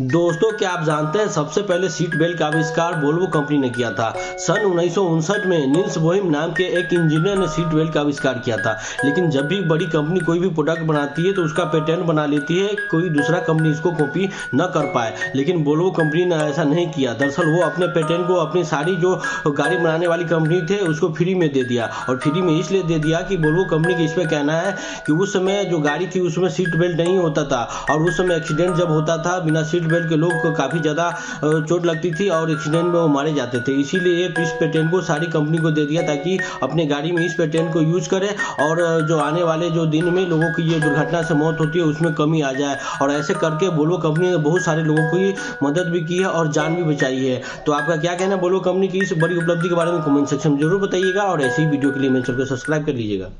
दोस्तों, क्या आप जानते हैं, सबसे पहले सीट बेल्ट का आविष्कार वोल्वो कंपनी ने किया था। सन उन्नीस सौ उनसठ में नील्स बोहिम नाम के एक इंजीनियर ने सीट बेल्ट का आविष्कार किया था। लेकिन जब भी बड़ी कंपनी कोई भी प्रोडक्ट बनाती है तो उसका पेटेंट बना लेती है, कोई दूसरा कंपनी इसको कॉपी न कर पाए। लेकिन वोल्वो कंपनी ने ऐसा नहीं किया। दरअसल वो अपने पेटेंट को, अपनी सारी जो गाड़ी बनाने वाली कंपनी थे, उसको फ्री में दे दिया। और फ्री में इसलिए दे दिया कि वोल्वो कंपनी का इस पर कहना है कि उस समय जो गाड़ी थी, उसमें सीट बेल्ट नहीं होता था। और उस समय एक्सीडेंट जब होता था, बिना सीट बेल्ट के लोग काफ़ी ज़्यादा चोट लगती थी और एक्सीडेंट में वो मारे जाते थे। इसीलिए इस पेटेंट को सारी कंपनी को दे दिया ताकि अपने गाड़ी में इस पेटेंट को यूज़ करें और जो आने वाले जो दिन में लोगों की ये दुर्घटना से मौत होती है, उसमें कमी आ जाए। और ऐसे करके बोलो कंपनी ने बहुत सारे लोगों की मदद भी की है और जान भी बचाई है। तो आपका क्या कहना बोलो कंपनी की इस बड़ी उपलब्धि के बारे में कमेंट सेक्शन में ज़रूर बताइएगा और ऐसी वीडियो के लिए मेरे चैनल को सब्सक्राइब कर लीजिएगा।